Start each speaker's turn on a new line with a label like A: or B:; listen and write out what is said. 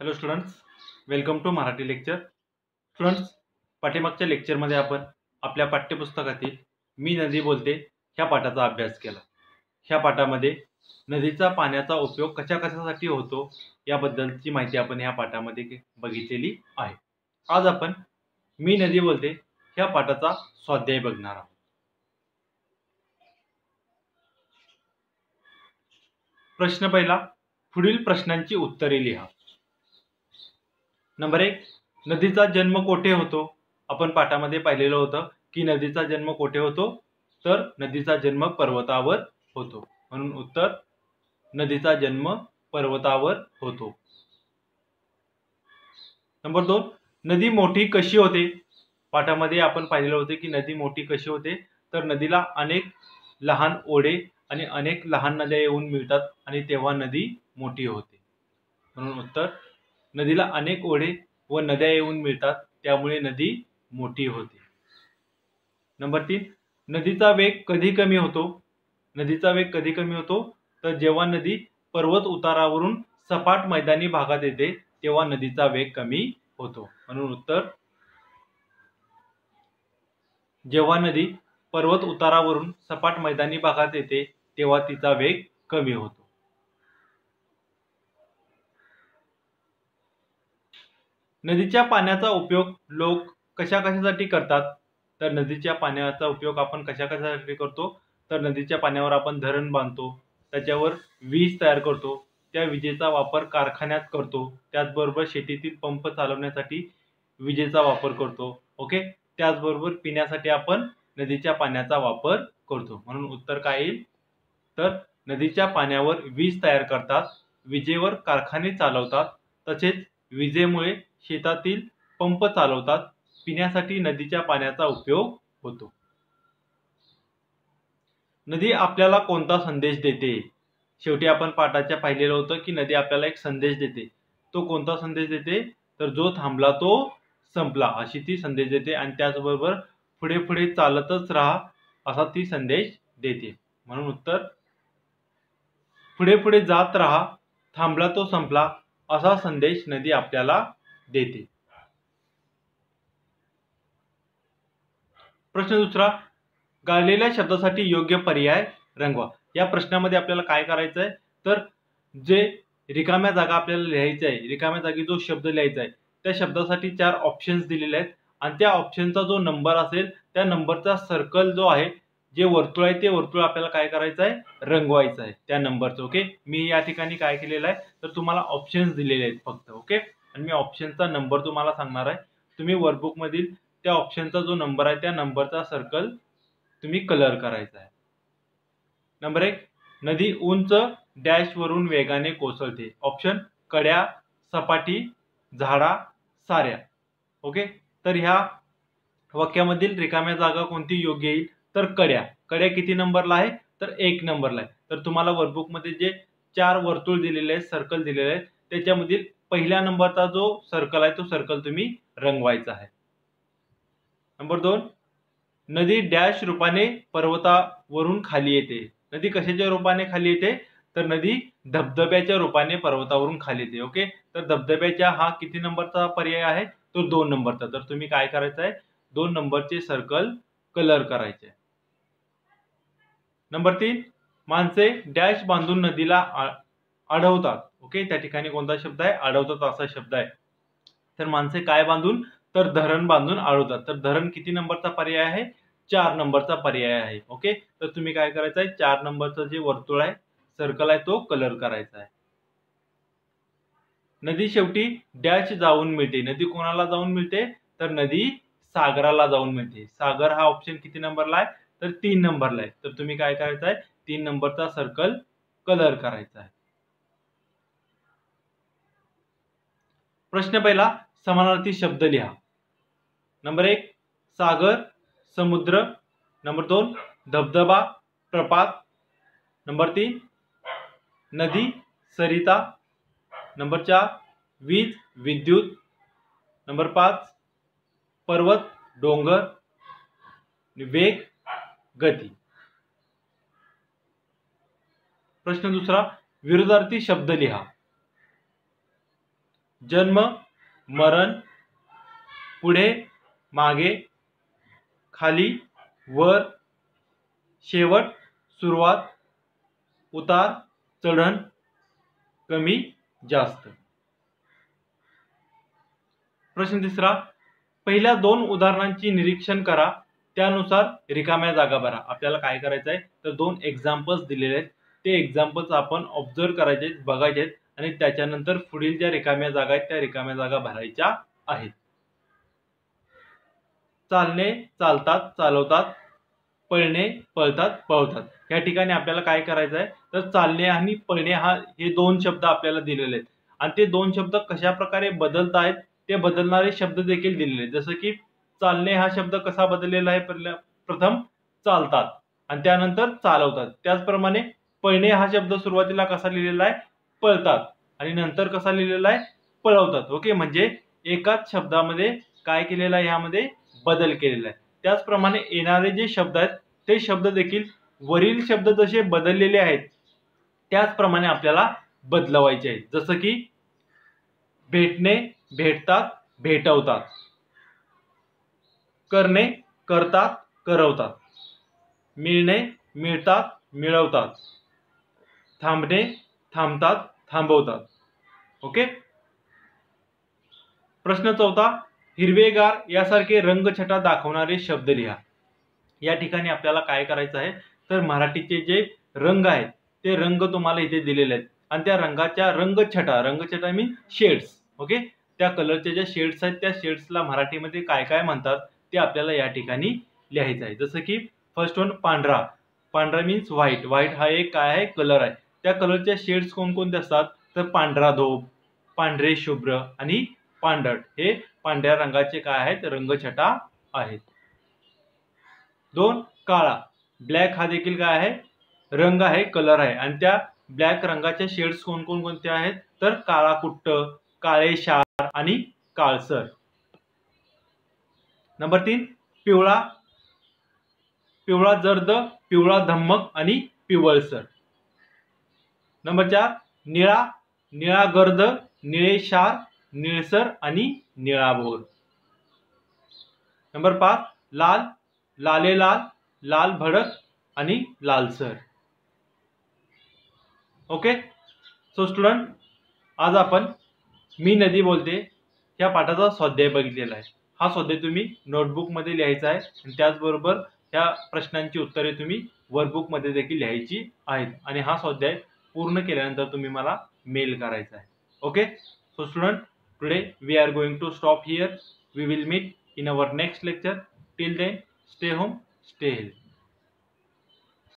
A: Hello students welcome to Marathi lecture students पाठीमागच्या लेक्चरमध्ये आपण आपल्या पाठ्यपुस्तकातील मी नदी बोलते ह्या पाठाचा अभ्यास केला. ह्या पाठामध्ये नदीचा पाण्याचा उपयोग कशा कशासाठी होतो याबद्दलची माहिती आपण ह्या पाठामध्ये बघितलेली आहे. आज आपण मी नदी बोलते ह्या पाठाचा स्वाध्याय बघणार आहोत. प्रश्न पहिला पुढील प्रश्नांची उत्तरे लिहा. नंबर एक नदीचा जन्म कोठे होतो? आपण पाठामध्ये पाहिलेलं होतं की नदीचा जन्म कोठे होतो? तर नदीचा जन्म पर्वतावर होतो. म्हणून उत्तर नदीचा जन्म पर्वतावर होतो. नंबर दोन नदी मोठी कशी होते? पाठामध्ये आपण पाहिलेलं होते की नदी मोठी कशी होते? तर नदीला अनेक लहान ओढे आणि अनेक लहान नद्या येऊन मिळतात आणि तेव्हा नदी मोठी होते. म्हणून उत्तर नदीला अनेक ओढे व नद्या येऊन मिळतात त्यामुळे नदी मोठी होते. नंबर तीन नदीचा वेग कधी कमी होतो? नदीचा वेग कधी कमी होतो? तर जेव्हा नदी पर्वत उतारावरून सपाट मैदानी भागात येते तेव्हा नदीचा वेग कमी होतो. म्हणून उत्तर जेव्हा नदी पर्वत उतारावरून सपाट मैदानी भागात येते तेव्हा तिचा वेग कमी होतो. नदीच्या पाण्याचा उपयोग लोक कशा कशासाठी करतात? तर नदीच्या पाण्याचा उपयोग आपण कशा कशासाठी करतो? तर नदीच्या पाण्यावर आपण धरण बांधतो त्याच्यावर वीज तयार करतो त्या विजेचा वापर कारखान्यात करतो त्याचबरोबर शेतीतील पंप चालवण्यासाठी विजेचा वापर करतो ओके? त्याचबरोबर पिण्यासाठी आपण नदीच्या पाण्याचा वापर करतो. म्हणून उत्तर काय येईल? तर नदीच्या पाण्यावर वीज तयार करतात विजेवर कारखाने चालवतात तसेच विजेमुळे शेतातील पंप चालवतात पिण्यासाठी नदीच्या पाण्याचा उपयोग होतो. नदी आपल्याला कोणता संदेश देते? शेवटी आपण पाठाच्या पाहिलेलं होतं की नदी आपल्याला एक संदेश देते. तो कोणता संदेश देते? तर जो थांबला तो संपला अशी ती संदेश देते आणि त्याचबरोबर पुढे पुढे चालतच राहा असा ती संदेश देते. म्हणून उत्तर पुढे पुढे जात राहा थांबला तो संपला असा संदेश नदी आपल्याला देते. प्रश्न दुसरा गाळलेल्या शब्दासाठी योग्य पर्याय रंगवा. या प्रश्नामध्ये आपल्याला काय करायचं आहे तर जे रिकाम्या जागा आपल्याला लिहायचं आहे रिकाम्या जागी जो शब्द लिहायचा आहे त्या शब्दासाठी चार ऑप्शन्स दिलेले आहेत. आणि त्या ऑप्शनचा जो नंबर असेल त्या नंबरचा सर्कल जो आहे जे वर्तुळ आहे ते वर्तुळ आपल्याला काय करायचं आहे? रंगवायचं आहे. त्या नंबरचं ओके मी या ठिकाणी काय केलेलं आहे? तर तुम्हाला ऑप्शन्स दिलेले आहेत फक्त ओके आणि मी ऑप्शनचा नंबर तुम्हाला सांगणार आहे. तुम्ही वर्कबुकमधील त्या ऑप्शनचा जो नंबर आहे त्या नंबरचा सर्कल तुम्ही कलर करायचा आहे. नंबर एक नदी उंच डॅशवरून वेगाने कोसळते. ऑप्शन कड्या सपाटी झाडा साऱ्या. ओके तर ह्या वाक्यामधील रिकाम्या जागा कोणती? योग्य येईल. तर कड्या. कड्या किती नंबरला आहे? तर एक नंबरला आहे. तर तुम्हाला वर्कबुकमध्ये जे चार वर्तुळ दिलेले आहेत सर्कल दिलेले आहेत त्याच्यामधील पहिल्या नंबरचा जो सर्कल आहे तो सर्कल तुम्ही रंगवायचा आहे. नंबर दोन नदी डॅश रूपाने पर्वतावरून खाली येते. नदी कशाच्या रूपाने खाली येते? तर नदी धबधब्याच्या रूपाने पर्वतावरून खाली येते. ओके तर धबधब्याच्या हा किती नंबरचा पर्याय आहे? तो दोन नंबरचा. तर तुम्ही काय करायचं आहे? दोन नंबरचे सर्कल कलर करायचे नंबर तीन माणसे डॅश बांधून नदीला अडवतात. ओके त्या ठिकाणी कोणता शब्द आहे? अडवतात असा शब्द आहे. तर माणसे काय बांधून? तर धरण बांधून अडवतात. तर धरण किती नंबरचा पर्याय आहे? चार नंबरचा पर्याय आहे. ओके तर तुम्ही काय करायचं आहे? चार नंबरचं जे वर्तुळ आहे सर्कल आहे तो कलर करायचा आहे. नदी शेवटी डॅश जाऊन मिळते. नदी कोणाला जाऊन मिळते? तर नदी सागराला जाऊन मिळते. सागर हा ऑप्शन किती नंबरला आहे? तर तीन नंबरला आहे. तर तुम्ही काय करायचं आहे? तीन नंबरचा सर्कल कलर करायचा आहे. प्रश्न पहिला समानार्थी शब्द लिहा. नंबर एक सागर समुद्र. नंबर दोन धबधबा प्रपात. नंबर तीन नदी सरिता. नंबर चार वीज विद्युत. नंबर पाच पर्वत डोंगर. वेग गती. प्रश्न दुसरा विरोधार्थी शब्द लिहा. जन्म मरण पुढे मागे खाली वर शेवट सुरुवात उतार चढण कमी जास्त. प्रश्न तिसरा पहिल्या दोन उदाहरणांची निरीक्षण करा. त्यानुसार रिकाम्या जागा भरा. आपल्याला काय करायचं आहे तर दोन एक्झाम्पल्स दिलेले आहेत. ते एक्झाम्पल्स आपण ऑब्झर्व करायचे बघायचे आहेत आणि त्याच्यानंतर पुढील ज्या रिकाम्या जागा आहेत त्या रिकाम्या जागा भरायच्या आहेत. चालणे चालतात चालवतात पळणे पळतात पळवतात या ठिकाणी आपल्याला काय करायचं आहे तर चालणे आणि पळणे हा हे दोन शब्द आपल्याला दिलेले आहेत. आणि ते दोन शब्द कशा प्रकारे बदलत आहेत ते बदलणारे शब्द देखील दिलेले आहेत. जसं की चालणे हा शब्द कसा बदललेला आहे? प्रथम चालतात आणि त्यानंतर चालवतात. त्याचप्रमाणे पळणे हा शब्द सुरुवातीला कसा लिहिलेला आहे? पळतात आणि नंतर कसा लिहिलेला आहे? पळवतात. ओके? म्हणजे एकाच शब्दामध्ये काय केलेलं आहे? यामध्ये बदल केलेला आहे. त्याचप्रमाणे येणारे जे शब्द आहेत ते शब्द देखील वरील शब्द जसे बदललेले आहेत त्याचप्रमाणे आपल्याला बदलवायचे आहेत. जसं की भेटणे भेटतात भेटवतात. करणे करतात करवतात. मिळणे मिळतात मिळवतात. थांबणे थांबतात थांबवतात. ओके? प्रश्न चौथा हिरवेगार यासारखे रंगछटा दाखवणारे शब्द लिहा. या ठिकाणी आपल्याला काय करायचं आहे? तर मराठीचे जे रंग आहेत ते रंग तुम्हाला इथे दिलेले आहेत. आणि त्या रंगाच्या रंगछटा रंगछटा मीन शेड्स ओके? त्या कलरच्या ज्या शेड्स आहेत त्या शेड्सला मराठीमध्ये काय काय म्हणतात? ते आपल्याला या ठिकाणी लिहायचं आहे. जसं की फर्स्ट वन पांढरा. पांढरा मीन्स व्हाईट व्हाईट हा एक काय आहे? कलर आहे. त्या कलरच्या शेड्स कोणकोणते असतात? तर पांढरा धोप पांढरे शुभ्र आणि पांढरट हे पांढऱ्या रंगाचे काय आहेत? रंगछटा आहेत. दोन काळा. ब्लॅक हा देखील काय आहे? रंग आहे कलर आहे. आणि त्या ब्लॅक रंगाच्या शेड्स कोण कोणते आहेत? तर काळा कुट्ट काळे शार आणि काळसर. नंबर तीन पिवळा पिवळा जर्द पिवळा धम्मक आणि पिवळसर. नंबर चार निळा निळा गर्द निळे शार निळसर आणि निळाभोर. नंबर पाच लाल लाले लाल लाल भडक आणि लालसर. ओके? सो स्टुडंट आज आपण मी नदी बोलते ह्या पाठाचा स्वाध्याय बघितलेला आहे. हा स्वाध्याय तुम्ही नोटबुकमध्ये लिहायचा आहे. आणि त्याचबरोबर ह्या प्रश्नांची उत्तरे तुम्ही वर्कबुकमध्ये देखील लिहायची आहेत. आणि हा स्वाध्याय पूर्ण केल्यानंतर तुम्ही मला मेल करायचा आहे. Okay so student today we are going to stop here we will meet in our next lecture till then stay home stay health